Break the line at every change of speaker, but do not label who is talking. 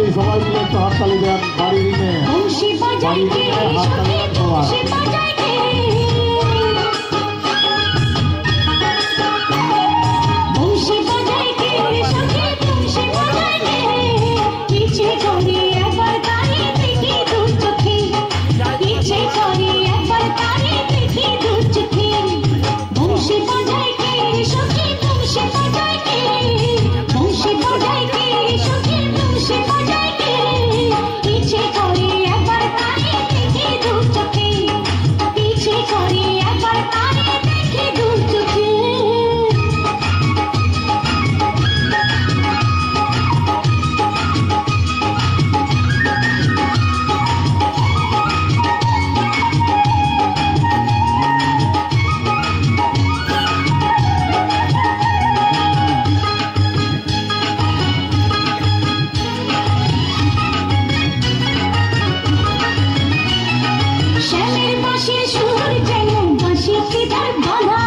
হাততালি সবাই মিলে একটু হাততালি দেন বাড়ির ঋণে
বংশী বাজাই কে
বাড়ির ঋণে হাততালি দেন সবাই
বংশী বাজাই শ্যামের পাশে সুর যেন বাঁশি সিধার বাঁধা